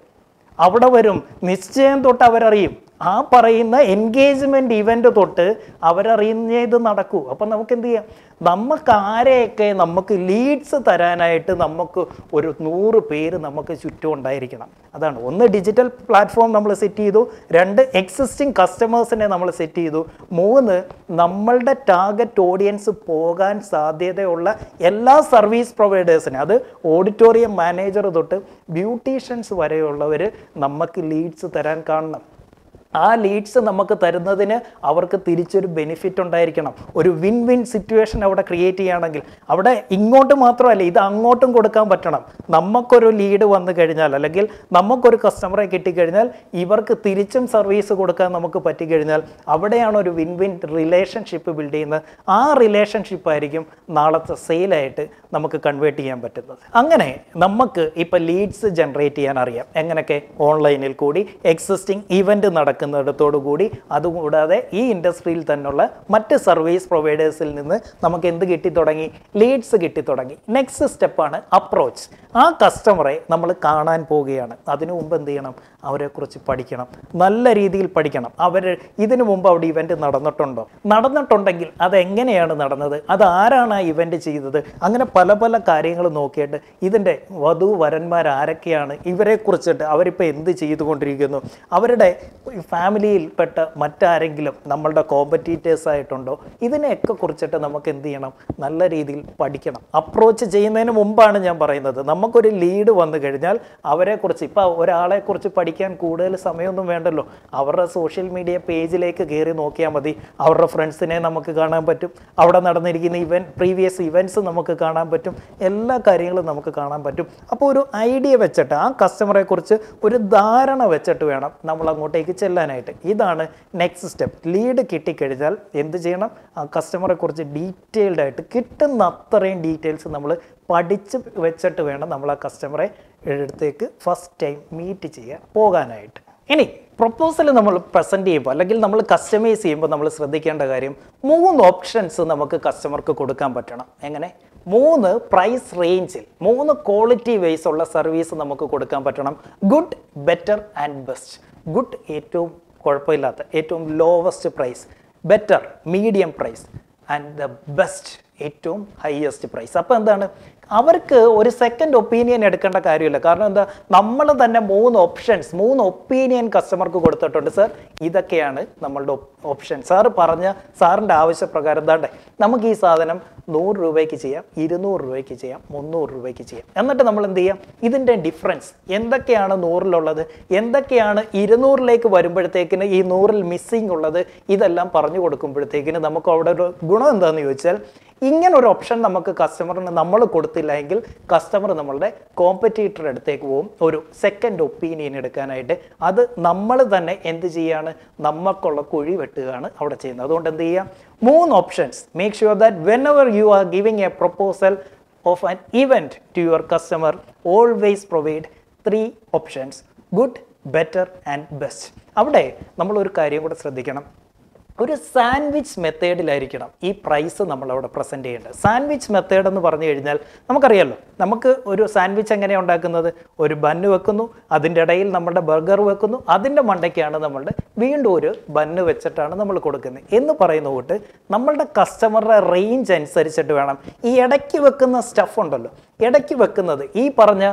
അവിടെ വരും. നിശ്ചയം തൊട്ട് അവരറിയും. ആ പറയുന്ന എൻഗേജ്മെന്റ് ഇവന്റ് തൊട്ട് അവരറിയുന്നത് നടക്കൂ. അപ്പം നമുക്ക് എന്ത് ചെയ്യാം? നമുക്ക് ആരെയൊക്കെ നമുക്ക് ലീഡ്സ് തരാനായിട്ട് നമുക്ക് ഒരു നൂറ് പേര് നമുക്ക് ചുറ്റും ഉണ്ടായിരിക്കണം. അതാണ്. ഒന്ന് ഡിജിറ്റൽ പ്ലാറ്റ്ഫോം നമ്മൾ സെറ്റ് ചെയ്തു. രണ്ട് എക്സിസ്റ്റിംഗ് കസ്റ്റമേഴ്സിനെ നമ്മൾ സെറ്റ് ചെയ്തു. മൂന്ന് നമ്മളുടെ ടാർഗറ്റ് ഓഡിയൻസ് പോകാൻ സാധ്യതയുള്ള എല്ലാ സർവീസ് പ്രൊവൈഡേഴ്സിനെ അത് ഓഡിറ്റോറിയം മാനേജർ തൊട്ട് ബ്യൂട്ടീഷ്യൻസ് വരെയുള്ളവർ നമുക്ക് ലീഡ്സ് തരാൻ കാണണം. ആ ലീഡ്സ് നമുക്ക് തരുന്നതിന് അവർക്ക് തിരിച്ചൊരു ബെനിഫിറ്റ് ഉണ്ടായിരിക്കണം. ഒരു വിൻ വിൻ സിറ്റുവേഷൻ അവിടെ ക്രിയേറ്റ് ചെയ്യുകയാണെങ്കിൽ അവിടെ ഇങ്ങോട്ട് മാത്രമല്ല ഇത് അങ്ങോട്ടും കൊടുക്കാൻ പറ്റണം. നമുക്കൊരു ലീഡ് വന്നു കഴിഞ്ഞാൽ അല്ലെങ്കിൽ നമുക്കൊരു കസ്റ്റമറെ കിട്ടിക്കഴിഞ്ഞാൽ ഇവർക്ക് തിരിച്ചും സർവീസ് കൊടുക്കാൻ നമുക്ക് പറ്റിക്കഴിഞ്ഞാൽ അവിടെയാണ് ഒരു വിൻ വിൻ റിലേഷൻഷിപ്പ് ബിൽഡ് ചെയ്യുന്നത്. ആ റിലേഷൻഷിപ്പ് ആയിരിക്കും നാളത്തെ സെയിലായിട്ട് നമുക്ക് കൺവേർട്ട് ചെയ്യാൻ പറ്റുന്നത്. അങ്ങനെ നമുക്ക് ഇപ്പം ലീഡ്സ് ജനറേറ്റ് ചെയ്യാൻ അറിയാം. എങ്ങനെയൊക്കെ ഓൺലൈനിൽ കൂടി എക്സിസ്റ്റിംഗ് ഇവന്റ് നടക്കുന്നിടത്തോടു കൂടി അതുകൂടാതെ ഈ ഇൻഡസ്ട്രിയിൽ തന്നെയുള്ള മറ്റ് സർവീസ് പ്രൊവൈഡേഴ്സിൽ നിന്ന് നമുക്ക് എന്ത് കിട്ടി തുടങ്ങി ലീഡ്സ് കിട്ടി തുടങ്ങി നെക്സ്റ്റ് സ്റ്റെപ്പാണ് അപ്രോച്ച് ആ കസ്റ്റമറെ നമ്മൾ കാണാൻ പോവുകയാണ്. അതിനു മുമ്പ് എന്ത് ചെയ്യണം? അവരെക്കുറിച്ച് പഠിക്കണം. നല്ല രീതിയിൽ പഠിക്കണം. അവർ ഇതിനു മുമ്പ് അവിടെ ഇവന്റ് നടന്നിട്ടുണ്ടോ? നടന്നിട്ടുണ്ടെങ്കിൽ അതെങ്ങനെയാണ് നടന്നത്? അത് ആരാണ് ആ ഇവന്റ് ചെയ്തത്? അങ്ങനെ പല പല കാര്യങ്ങൾ നോക്കിയിട്ട് ഇതിന്റെ വധു വരന്മാർ ആരൊക്കെയാണ്? ഇവരെ കുറിച്ചിട്ട് അവരിപ്പോൾ എന്ത് ചെയ്തുകൊണ്ടിരിക്കുന്നു? അവരുടെ ഫാമിലിയിൽപ്പെട്ട മറ്റാരെങ്കിലും നമ്മളുടെ കോമ്പറ്റീറ്റേഴ്സ് ആയിട്ടുണ്ടോ ഇതിനെയൊക്കെ കുറിച്ചിട്ട് നമുക്ക് എന്ത് ചെയ്യണം? നല്ല രീതിയിൽ പഠിക്കണം. അപ്രോച്ച് ചെയ്യുന്നതിന് മുമ്പാണ് ഞാൻ പറയുന്നത്. നമുക്കൊരു ലീഡ് വന്നു കഴിഞ്ഞാൽ അവരെക്കുറിച്ച് ഇപ്പോൾ ഒരാളെക്കുറിച്ച് പഠിക്കാൻ കൂടുതൽ സമയമൊന്നും വേണ്ടല്ലോ. അവരുടെ സോഷ്യൽ മീഡിയ പേജിലേക്ക് കയറി നോക്കിയാൽ മതി. അവരുടെ ഫ്രണ്ട്സിനെ നമുക്ക് കാണാൻ പറ്റും. അവിടെ നടന്നിരിക്കുന്ന ഇവൻ പ്രീവിയസ് ഇവന്റ്സ് നമുക്ക് കാണാൻ പറ്റും. എല്ലാ കാര്യങ്ങളും നമുക്ക് കാണാൻ പറ്റും. അപ്പോൾ ഒരു ഐഡിയ വെച്ചിട്ട് ആ കസ്റ്റമറെക്കുറിച്ച് ഒരു ധാരണ വെച്ചിട്ട് വേണം നമ്മൾ അങ്ങോട്ടേക്ക് ചെല്ലാനായിട്ട് ഇതാണ് നെക്സ്റ്റ് സ്റ്റെപ്പ് ലീഡ് കിട്ടിക്കഴിഞ്ഞാൽ എന്ത് ചെയ്യണം? ആ കസ്റ്റമറെ കുറിച്ച് ഡീറ്റെയിൽഡ് ആയിട്ട് കിട്ടുന്ന അത്രയും ഡീറ്റെയിൽസ് നമ്മൾ പഠിച്ച് വെച്ചിട്ട് വേണം നമ്മൾ ആ കസ്റ്റമറെ എടുത്തേക്ക് ഫസ്റ്റ് ടൈം മീറ്റ് ചെയ്യാൻ പോകാനായിട്ട്. ഇനി പ്രപ്പോസൽ നമ്മൾ പ്രസന്റ് ചെയ്യുമ്പോൾ അല്ലെങ്കിൽ നമ്മൾ കസ്റ്റമൈസ് ചെയ്യുമ്പോൾ നമ്മൾ ശ്രദ്ധിക്കേണ്ട കാര്യം മൂന്ന് ഓപ്ഷൻസ് നമുക്ക് കസ്റ്റമർക്ക് കൊടുക്കാൻ പറ്റണം. എങ്ങനെ? മൂന്ന് പ്രൈസ് റേഞ്ചിൽ മൂന്ന് ക്വാളിറ്റി വൈസ് ഉള്ള സർവീസ് നമുക്ക് കൊടുക്കാൻ പറ്റണം. Good better and best good ഏറ്റവും കുഴപ്പമില്ലാത്ത ഏറ്റവും lowest price better medium price and the best ഏറ്റവും ഹയസ്റ്റ് പ്രൈസ് അപ്പോൾ എന്താണ്? അവർക്ക് ഒരു സെക്കൻഡ് ഒപ്പീനിയൻ എടുക്കേണ്ട കാര്യമില്ല. കാരണം എന്താ? നമ്മൾ തന്നെ മൂന്ന് ഓപ്ഷൻസ് മൂന്ന് ഒപ്പീനിയൻ കസ്റ്റമർക്ക് കൊടുത്തിട്ടുണ്ട്. സാർ ഇതൊക്കെയാണ് നമ്മളുടെ ഓപ്ഷൻ സാറ് പറഞ്ഞ സാറിന്റെ ആവശ്യപ്രകാരം എന്താണ്ട് നമുക്ക് ഈ സാധനം നൂറ് രൂപയ്ക്ക് ചെയ്യാം ഇരുന്നൂറ് രൂപയ്ക്ക് ചെയ്യാം മുന്നൂറ് രൂപയ്ക്ക് ചെയ്യാം. എന്നിട്ട് നമ്മൾ എന്ത് ചെയ്യാം? ഇതിന്റെ ഡിഫറൻസ് എന്തൊക്കെയാണ് നൂറിലുള്ളത്? എന്തൊക്കെയാണ് ഇരുന്നൂറിലേക്ക് വരുമ്പോഴത്തേക്കിന് ഈ നൂറിൽ മിസ്സിംഗ് ഉള്ളത്? ഇതെല്ലാം പറഞ്ഞു കൊടുക്കുമ്പോഴത്തേക്കിന് നമുക്ക് അവിടെ ഒരു ഗുണം എന്താണെന്ന് ചോദിച്ചാൽ ഇങ്ങനെ ഒരു ഓപ്ഷൻ നമുക്ക് കസ്റ്റമറിന് നമ്മൾ കൊടുത്തില്ല എങ്കിൽ കസ്റ്റമർ നമ്മളുടെ കോമ്പറ്റീറ്റർ അടുത്തേക്ക് പോകും. ഒരു സെക്കൻഡ് ഒപ്പീനിയൻ എടുക്കാനായിട്ട്. അത് നമ്മൾ തന്നെ എന്ത് ചെയ്യാണ്? നമുക്കുള്ള കുഴി വെട്ടുകയാണ് അവിടെ ചെയ്യുന്നത്. അതുകൊണ്ട് എന്ത് ചെയ്യാം? മൂന്ന് options make sure that whenever you are giving a proposal of an event to your customer always provide three options good better and best അവിടെ നമ്മൾ ഒരു കാര്യം കൂടെ ശ്രദ്ധിക്കണം. ഒരു സാൻഡ്വിച്ച് മെത്തേഡിലായിരിക്കണം ഈ പ്രൈസ് നമ്മളവിടെ പ്രസന്റ് ചെയ്യേണ്ടത്. സാൻഡ്വിച്ച് മെത്തേഡ് എന്ന് പറഞ്ഞു കഴിഞ്ഞാൽ നമുക്കറിയാമല്ലോ നമുക്ക് ഒരു സാൻഡ്വിച്ച് എങ്ങനെയാണ് ഉണ്ടാക്കുന്നത്? ഒരു ബന്ന് വെക്കുന്നു അതിന്റെ ഇടയിൽ നമ്മുടെ ബർഗർ വെക്കുന്നു അതിന്റെ മണ്ടയ്ക്കാണ് നമ്മളുടെ വീണ്ടും ഒരു ബന്ന് വെച്ചിട്ടാണ് നമ്മൾ കൊടുക്കുന്നത്. എന്ന് പറയുന്ന കൂട്ട് നമ്മളുടെ കസ്റ്റമറുടെ റേഞ്ച് അനുസരിച്ചിട്ട് വേണം. ഈ ഇടയ്ക്ക് വെക്കുന്ന സ്റ്റഫ് ഉണ്ടല്ലോ ഇടയ്ക്ക് വെക്കുന്നത് ഈ പറഞ്ഞ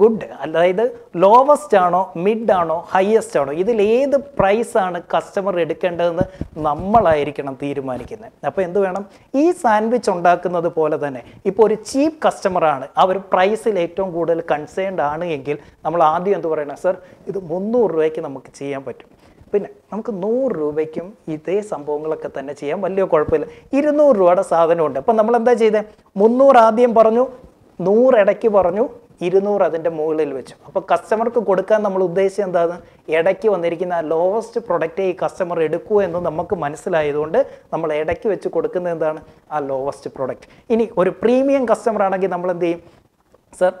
ഗുഡ് അതായത് ലോവസ്റ്റ് ആണോ മിഡ് ആണോ ഹയസ്റ്റ് ആണോ ഇതിൽ ഏത് പ്രൈസാണ് കസ്റ്റമർ എടുക്കേണ്ടതെന്ന് നമ്മളായിരിക്കണം തീരുമാനിക്കുന്നത്. അപ്പോൾ എന്ത് വേണം? ഈ സാൻഡ്വിച്ച് ഉണ്ടാക്കുന്നത് പോലെ തന്നെ ഇപ്പോൾ ഒരു ചീപ്പ് കസ്റ്റമറാണ് അവർ പ്രൈസിൽ ഏറ്റവും കൂടുതൽ കൺസേൺഡ് ആണ് എങ്കിൽ നമ്മൾ ആദ്യം എന്ത് പറയണം? സർ ഇത് മുന്നൂറ് രൂപയ്ക്ക് നമുക്ക് ചെയ്യാൻ പറ്റും. പിന്നെ നമുക്ക് നൂറ് രൂപയ്ക്കും ഇതേ സംഭവങ്ങളൊക്കെ തന്നെ ചെയ്യാം. വലിയ കുഴപ്പമില്ല. ഇരുന്നൂറ് രൂപയുടെ സാധനമുണ്ട്. അപ്പം നമ്മൾ എന്താ ചെയ്തത് മുന്നൂറ് ആദ്യം പറഞ്ഞു നൂറ് ഇടയ്ക്ക് പറഞ്ഞു ഇരുന്നൂറ് അതിന്റെ മുകളിൽ വെച്ചു. അപ്പോൾ കസ്റ്റമർക്ക് കൊടുക്കാൻ നമ്മൾ ഉദ്ദേശിച്ചത് എന്താണ്? ഇടയ്ക്ക് വന്നിരിക്കുന്ന ലോവസ്റ്റ് പ്രൊഡക്റ്റേ ഈ കസ്റ്റമർ എടുക്കൂ എന്ന് നമുക്ക് മനസ്സിലായതുകൊണ്ട് നമ്മൾ ഇടയ്ക്ക് വെച്ച് കൊടുക്കുന്നത് എന്താണ്? ആ ലോവസ്റ്റ് പ്രൊഡക്റ്റ് ഇനി ഒരു പ്രീമിയം കസ്റ്റമർ ആണെങ്കിൽ നമ്മൾ എന്ത് ചെയ്യും? സർ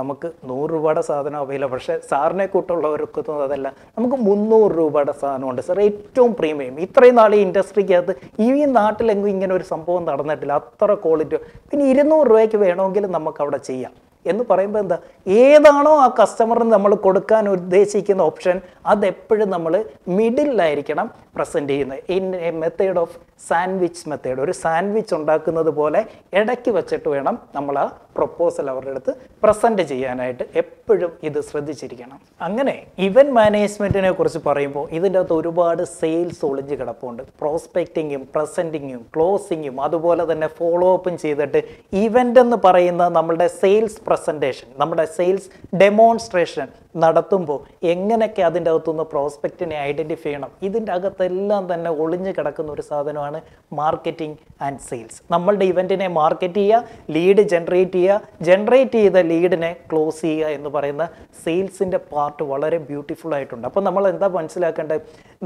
നമുക്ക് നൂറ് രൂപയുടെ സാധനം അവൈലബിൾ പക്ഷേ സാറിനെ കൂട്ടുള്ളവർക്ക് അതല്ല. നമുക്ക് മുന്നൂറ് രൂപയുടെ സാധനമുണ്ട്. സാർ ഏറ്റവും പ്രീമിയം ഇത്രയും നാൾ ഈ ഇൻഡസ്ട്രിക്കകത്ത് ഈ നാട്ടിലെങ്കിലും ഇങ്ങനെ ഒരു സംഭവം നടന്നിട്ടില്ല. അത്ര ക്വാളിറ്റി പിന്നെ ഇരുന്നൂറ് രൂപയ്ക്ക് വേണമെങ്കിൽ നമുക്ക് അവിടെ ചെയ്യാം. എന്ന് പറയുമ്പോൾ എന്താ? ഏതാണോ ആ കസ്റ്റമറിന് നമ്മൾ കൊടുക്കാൻ ഉദ്ദേശിക്കുന്ന ഓപ്ഷൻ അതെപ്പോഴും നമ്മൾ മിഡിലായിരിക്കണം പ്രസന്റ് ചെയ്യുന്നത്. In a method of sandwich method. ഒരു സാൻഡ്വിച്ച് ഉണ്ടാക്കുന്നത് പോലെ ഇടയ്ക്ക് വെച്ചിട്ട് വേണം നമ്മൾ ആ പ്രൊപ്പോസൽ അവരുടെ അടുത്ത് പ്രസന്റ് ചെയ്യാനായിട്ട് എപ്പോഴും ഇത് ശ്രദ്ധിച്ചിരിക്കണം. അങ്ങനെ ഇവന്റ് മാനേജ്മെന്റിനെ കുറിച്ച് പറയുമ്പോൾ ഇതിന്റെ അകത്ത് ഒരുപാട് സെയിൽസ് ഒളിഞ്ഞ് കിടപ്പുണ്ട്. പ്രോസ്പെക്റ്റിങ്ങും പ്രസന്റിങ്ങും ക്ലോസിങ്ങും അതുപോലെ തന്നെ ഫോളോ അപ്പും ചെയ്തിട്ട് ഇവന്റ് എന്ന് പറയുന്ന നമ്മളുടെ സെയിൽസ് പ്രസന്റേഷൻ നമ്മുടെ സെയിൽസ് ഡെമോൺസ്ട്രേഷൻ നടത്തുമ്പോൾ എങ്ങനെയൊക്കെ അതിന്റെ അകത്തുനിന്ന് പ്രോസ്പെക്റ്റിനെ ഐഡന്റിഫൈ ചെയ്യണം? ഇതിന്റെ അകത്തെല്ലാം തന്നെ ഒളിഞ്ഞു കിടക്കുന്ന ഒരു സാധനമാണ് മാർക്കറ്റിംഗ് ആൻഡ് സെയിൽസ് നമ്മളുടെ ഇവന്റിനെ മാർക്കറ്റ് ചെയ്യുക ലീഡ് ജനറേറ്റ് ചെയ്യുക. ജനറേറ്റ് ചെയ്ത ലീഡിനെ ക്ലോസ് ചെയ്യുക എന്ന് പറയുന്ന സെയിൽസിന്റെ പാർട്ട് വളരെ ബ്യൂട്ടിഫുൾ ആയിട്ടുണ്ട്. അപ്പോൾ നമ്മൾ എന്താ മനസ്സിലാക്കേണ്ടത്?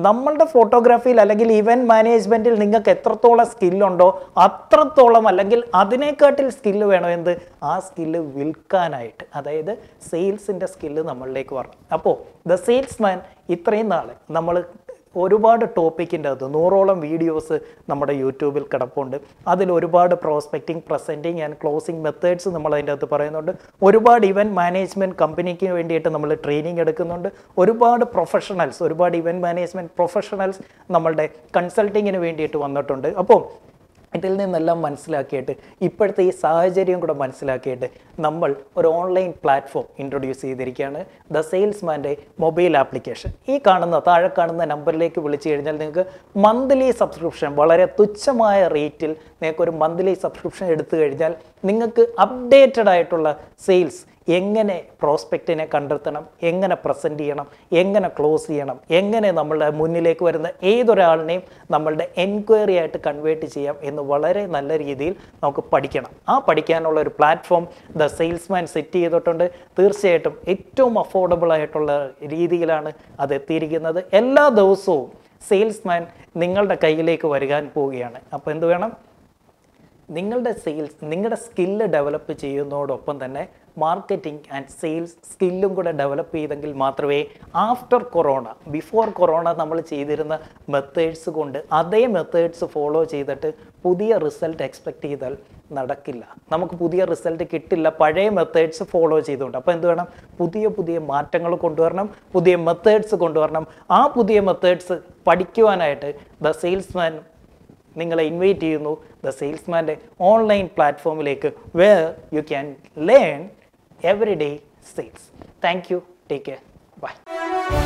നമ്മളുടെ ഫോട്ടോഗ്രാഫിയിൽ അല്ലെങ്കിൽ ഇവന്റ് മാനേജ്മെന്റിൽ നിങ്ങൾക്ക് എത്രത്തോളം സ്കില്ലുണ്ടോ അത്രത്തോളം അല്ലെങ്കിൽ അതിനേക്കാട്ടിൽ സ്കില്ല് വേണോ എന്ത്? ആ സ്കില്ല് വിൽക്കാനായിട്ട്. അതായത് സെയിൽസിന്റെ സ്കില്ല് നമ്മളിലേക്ക് വരണം. അപ്പോൾ ദ സെയിൽസ്മാൻ ഇത്രയും നാൾ നമ്മൾ ഒരുപാട് ടോപ്പിക്കിന്റെ അത് നൂറോളം വീഡിയോസ് നമ്മുടെ യൂട്യൂബിൽ കിടപ്പുണ്ട്. അതിൽ ഒരുപാട് prospecting presenting and closing methods നമ്മൾ അതിന്റെ അകത്ത് പറയുന്നുണ്ട്. ഒരുപാട് ഇവന്റ് മാനേജ്മെന്റ് കമ്പനിക്ക് വേണ്ടിയിട്ട് നമ്മൾ ട്രെയിനിങ് എടുക്കുന്നുണ്ട്. ഒരുപാട് പ്രൊഫഷണൽസ് ഒരുപാട് ഇവന്റ് മാനേജ്മെന്റ് പ്രൊഫഷണൽസ് നമ്മളുടെ കൺസൾട്ടിങ്ങിന് വേണ്ടിയിട്ട് വന്നിട്ടുണ്ട്. അപ്പോൾ ഇതിൽ നിന്നെല്ലാം മനസ്സിലാക്കിയിട്ട് ഇപ്പോഴത്തെ ഈ സാഹചര്യം കൂടെ മനസ്സിലാക്കിയിട്ട് നമ്മൾ ഒരു ഓൺലൈൻ പ്ലാറ്റ്ഫോം ഇൻട്രൊഡ്യൂസ് ചെയ്തിരിക്കുകയാണ്. ദ സെയിൽസ്മാന്റെ മൊബൈൽ ആപ്ലിക്കേഷൻ. ഈ കാണുന്ന താഴെ കാണുന്ന നമ്പറിലേക്ക് വിളിച്ചു കഴിഞ്ഞാൽ നിങ്ങൾക്ക് മന്ത്ലി സബ്സ്ക്രിപ്ഷൻ വളരെ തുച്ഛമായ റേറ്റിൽ നിങ്ങൾക്ക് ഒരു മന്ത്ലി സബ്സ്ക്രിപ്ഷൻ എടുത്തു കഴിഞ്ഞാൽ നിങ്ങൾക്ക് അപ്ഡേറ്റഡ് ആയിട്ടുള്ള സെയിൽസ് എങ്ങനെ പ്രോസ്പെക്റ്റിനെ കണ്ടെത്തണം? എങ്ങനെ പ്രസന്റ് ചെയ്യണം? എങ്ങനെ ക്ലോസ് ചെയ്യണം? എങ്ങനെ നമ്മളുടെ മുന്നിലേക്ക് വരുന്ന ഏതൊരാളിനെയും നമ്മളുടെ എൻക്വയറി ആയിട്ട് കൺവേർട്ട് ചെയ്യാം എന്ന് വളരെ നല്ല രീതിയിൽ നമുക്ക് പഠിക്കണം. ആ പഠിക്കാനുള്ള ഒരു പ്ലാറ്റ്ഫോം ദ സെയിൽസ്മാൻ സെറ്റ് ചെയ്തിട്ടുണ്ട്. തീർച്ചയായിട്ടും ഏറ്റവും അഫോർഡബിൾ ആയിട്ടുള്ള രീതിയിലാണ് അത് എത്തിയിരിക്കുന്നത്. എല്ലാ ദിവസവും സെയിൽസ്മാൻ നിങ്ങളുടെ കയ്യിലേക്ക് വരികാൻ പോവുകയാണ്. അപ്പോൾ എന്ത് വേണം? നിങ്ങളുടെ സെയിൽസ് നിങ്ങളുടെ സ്കില്ല് ഡെവലപ്പ് ചെയ്യുന്നതോടൊപ്പം തന്നെ മാർക്കറ്റിംഗ് ആൻഡ് സെയിൽസ് സ്കില്ലും കൂടെ ഡെവലപ്പ് ചെയ്തെങ്കിൽ മാത്രമേ ആഫ്റ്റർ കൊറോണ ബിഫോർ കൊറോണ നമ്മൾ ചെയ്തിരുന്ന മെത്തേഡ്സ് കൊണ്ട് അതേ മെത്തേഡ്സ് ഫോളോ ചെയ്തിട്ട് പുതിയ റിസൾട്ട് എക്സ്പെക്ട് ചെയ്താൽ നടക്കില്ല. നമുക്ക് പുതിയ റിസൾട്ട് കിട്ടില്ല പഴയ മെത്തേഡ്സ് ഫോളോ ചെയ്തുകൊണ്ട്. അപ്പോൾ എന്ത് വേണം? പുതിയ പുതിയ മാറ്റങ്ങൾ കൊണ്ടുവരണം പുതിയ മെത്തേഡ്സ് കൊണ്ടുവരണം. ആ പുതിയ മെത്തേഡ്സ് പഠിക്കുവാനായിട്ട് ദ സെയിൽസ്മാൻ നിങ്ങളെ ഇൻവൈറ്റ് ചെയ്യുന്നു. ദ സെയിൽസ്മാന്റെ online പ്ലാറ്റ്ഫോമിലേക്ക് where you can learn everyday sales. Thank you. Take care. Bye.